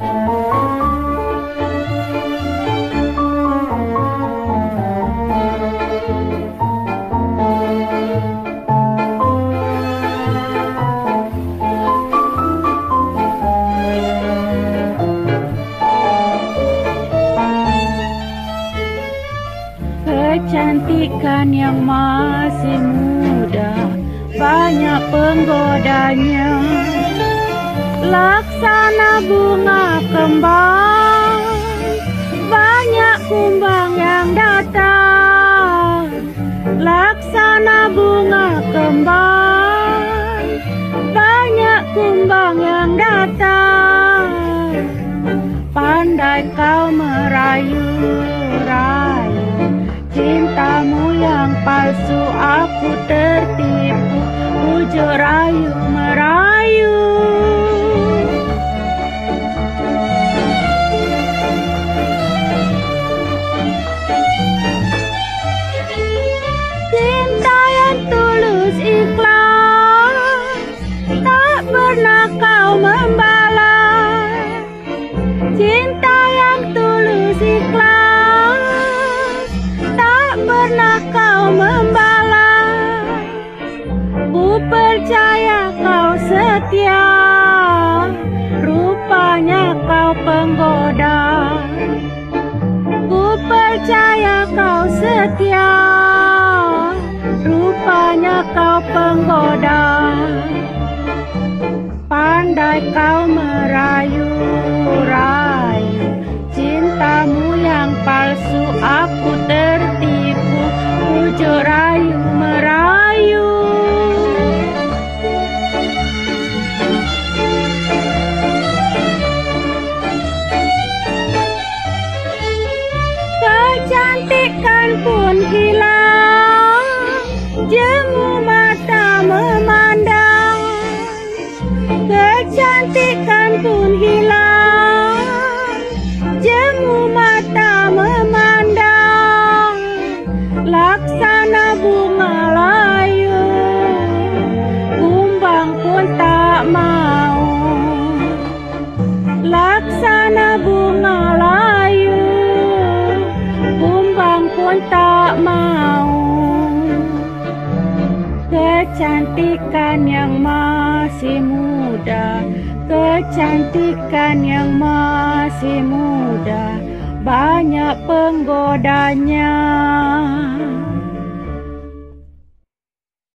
Kecantikan yang masih muda Banyak penggodanya. Laksana bunga kembang. Banyak kumbang yang datang. Laksana bunga kembang. Banyak kumbang yang datang. Pandai kau merayu-rayu Cintamu yang palsu aku tertipu. Bujuk rayu merayu Cinta yang tulus ikhlas. Tak pernah kau membalas. Ku percaya kau setia. Rupanya kau penggoda. Ku percaya kau setia. Rupanya kau penggoda. Pandai kau tak mau. Kecantikan yang masih muda Kecantikan yang masih muda Banyak penggodanya